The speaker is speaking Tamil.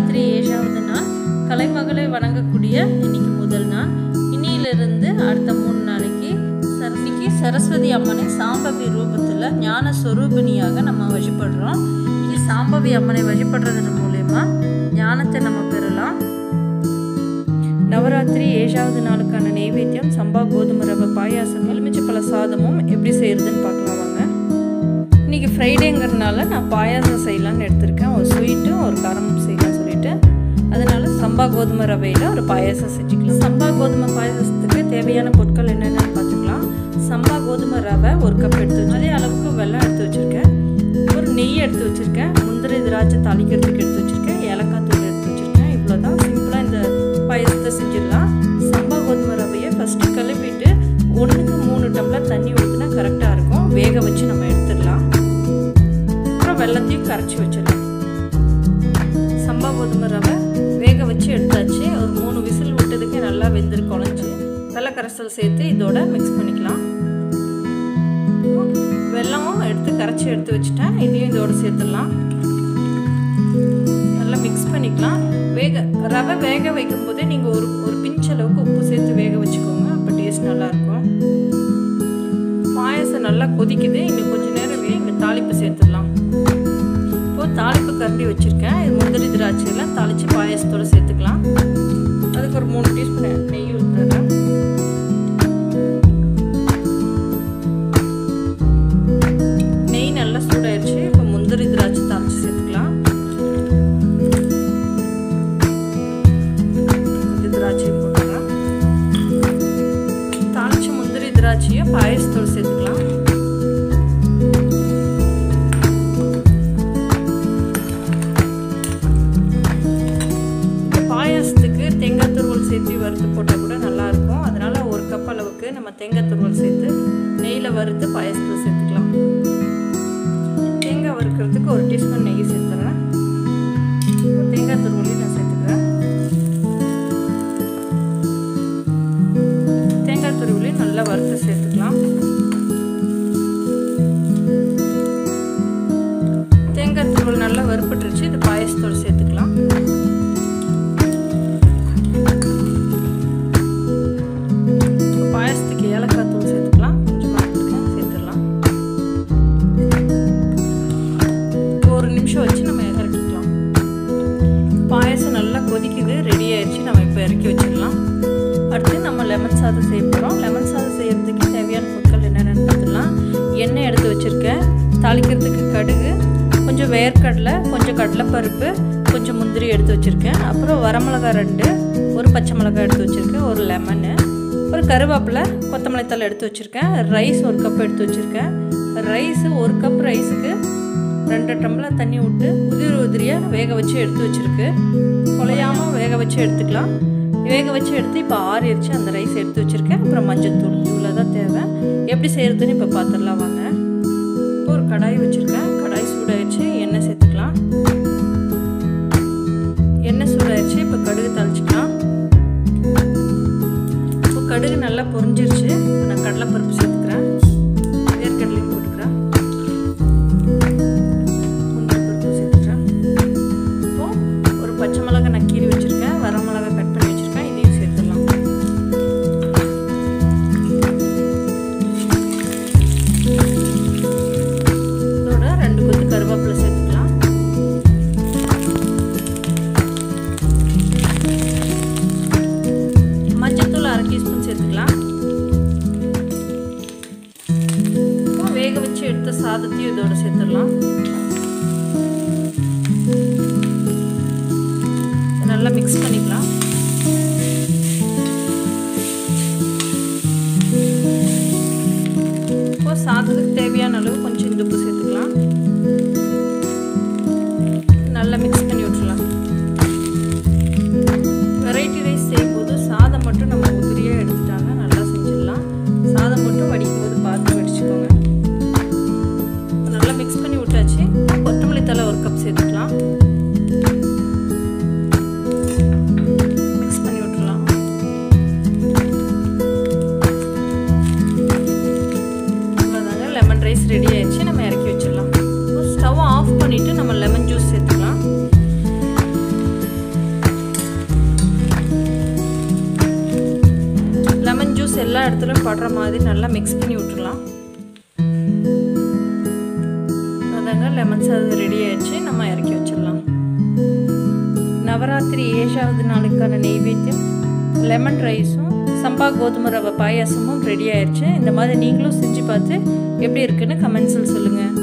ராத்திரி ஏழாவது நாள். கலைமகளை வணங்கக்கூடிய இன்னைக்கு முதல் நாள். இன்னிலிருந்து அடுத்த மூணு நாளைக்கு சரஸ்வதிக்கு சரஸ்வதி அம்மனை சாம்பவி ரூபத்தில் ஞான சொரூபிணியாக நம்ம வழிபடுறோம். இன்னைக்கு சாம்பவி அம்மனை வழிபடுறதன் மூலயமா ஞானத்தை நம்ம பெறலாம். நவராத்திரி ஏழாவது நாளுக்கான நைவேத்தியம் சம்பா கோதுமை ரவை பாயாசம் எலுமிச்சை பழ சாதமும் எப்படி செய்யறதுன்னு பார்க்கலாம் வாங்க. இன்னைக்கு ஃப்ரைடேங்கிறதுனால நான் பாயாசம் செய்யலான்னு எடுத்திருக்கேன். ஒரு ஸ்வீட்டும் ஒரு காரமும் செய்யலாம். அதனால் சம்பா கோதுமை ரவையில் ஒரு பாயாசம் செஞ்சுக்கலாம். சம்பா கோதுமை பாயாசத்துக்கு தேவையான பொருட்கள் என்னென்னு பார்த்துக்கலாம். சம்பா கோதுமை ரவை ஒரு கப் எடுத்து வச்சு அதே அளவுக்கு வெல்லம் எடுத்து வச்சுருக்கேன். ஒரு நெய் எடுத்து வச்சுருக்கேன். முந்திரி திராட்சை தாளிக்கிறதுக்கு எடுத்து வச்சுருக்கேன். ஏலக்காய் தூள் எடுத்து வச்சுருக்கேன். இவ்வளோ தான் சிம்பிளாக இந்த பாயசத்தை செஞ்சிடலாம். சம்பா கோதுமை ரவையை ஃபஸ்ட்டு கழுப்பிட்டு ஒன்றுக்கு மூணு டம்ளர் தண்ணி ஊற்றினா கரெக்டாக இருக்கும். வேக வச்சு நம்ம எடுத்துடலாம். அப்புறம் வெள்ளத்தையும் கரைச்சி வச்சிடலாம். சம்பா கோதுமை ரவை வேக வச்சு எடுத்தாச்சு. ஒரு மூணு விசில் விட்டதுக்கு நல்லா வெந்திரு குழஞ்சி. வெள்ளை கரைசல் சேர்த்து இதோட மிக்ஸ் பண்ணிக்கலாம். வெள்ளமும் எடுத்து கரைச்சி எடுத்து வச்சுட்டேன். இதையும் இதோட சேர்த்துடலாம். நல்லா மிக்ஸ் பண்ணிக்கலாம். வேக ரவை வேக வைக்கும் போதே நீங்கள் ஒரு ஒரு பிஞ்ச் அளவுக்கு உப்பு சேர்த்து வேக வச்சுக்கோங்க. அப்போ டேஸ்ட் நல்லாயிருக்கும். பாயசம் நல்லா கொதிக்குது. இன்னும் கொஞ்சம் நேரம் இங்கே தாளிப்பு சேர்த்துடலாம். இப்போது தாளிப்பு கரண்டி வச்சுருக்கேன். இது திராட்சையெல்லாம் தாளித்து பாயசத்தோடு சேர்த்துக்கலாம். அதுக்கு ஒரு மூணு டீஸ்பூன் நெய் ஊற்றுறேன் வறுத்து போட்டால் கூட நல்லாயிருக்கும். அதனால் ஒரு கப் அளவுக்கு நம்ம தேங்காய் துருவல் சேர்த்து நெய்யில் வறுத்து பாயசத்தில் சேர்த்துக்கலாம். தேங்காய் வறுக்கிறதுக்கு ஒரு டீஸ்பூன் நெய் சேர்த்துறேன். தேங்காய் துருவலையும் நான் சேர்த்துக்கிறேன். தேங்காய் துருவலையும் நல்லா வறுத்து சேர்த்து பாயசம் நல்லா கொதிக்குது ரெடி ஆயிடுச்சு. நம்ம இப்போ இறக்கி வச்சிடலாம். அடுத்து நம்ம லெமன் சாதம் செய்ய போகிறோம் லெமன் சாதம் செய்யறதுக்கு தேவையான பொருட்கள் என்னென்னு பார்த்துக்கலாம் எண்ணெய் எடுத்து வச்சுருக்கேன். தாளிக்கிறதுக்கு கடுகு கொஞ்சம் வேர்க்கடலை கொஞ்சம் கடலைப்பருப்பு கொஞ்சம் முந்திரி எடுத்து வச்சுருக்கேன். அப்புறம் வரமிளகா ரெண்டு ஒரு பச்சை மிளகாய் எடுத்து வச்சுருக்கேன் ஒரு லெமனு ஒரு கருவேப்பிலை கொத்தமல்லி தலை எடுத்து வச்சுருக்கேன். ரைஸ் ஒரு கப் எடுத்து வச்சுருக்கேன். ரைஸு ஒரு கப் ரைஸுக்கு ரெண்டு டம்ளர் தண்ணி விட்டு உதிரி உதிரியாக வேக வச்சு எடுத்து வச்சுருக்கு. குலையாமல் வேக வச்சு எடுத்துக்கலாம். வேக வச்சு எடுத்து இப்போ ஆறிடுச்சு அந்த ரைஸ் எடுத்து வச்சுருக்கேன். அப்புறம் மஞ்சத்தூள் இவ்வளோ தான் தேவை. எப்படி செய்கிறதுன்னு இப்போ பார்த்துடலாம் வாங்க. இப்போ ஒரு கடாய் வச்சுருக்கேன். கடாய் சூடாயிடுச்சு. எண்ணெய் சேர்த்துக்கலாம். எண்ணெய் சூடாயிடுச்சு. இப்போ கடுகு தாளிச்சிக்கலாம். இப்போ கடுகு நல்லா டீஸ்பூன் சேர்த்துக்கலாம். வேக வச்சு எடுத்த சாதத்தையும் இதோட சேர்த்துடலாம். நல்லா மிக்ஸ் பண்ணிக்கலாம். படுற மாதிரி நல்லா மிக்ஸ் பண்ணி விட்டுடலாம். அதாங்க லெமன் சாதம் ரெடி ஆயிடுச்சு. நம்ம இறக்கி வச்சிடலாம். நவராத்திரி ஏழாவது நாளுக்கான நெய்வேத்தியம் லெமன் ரைஸும் சம்பா கோதுமை ரவை பாயாசமும் ரெடி ஆயிடுச்சு. இந்த மாதிரி நீங்களும் செஞ்சு பார்த்து எப்படி இருக்குன்னு கமெண்ட்ஸில் சொல்லுங்கள்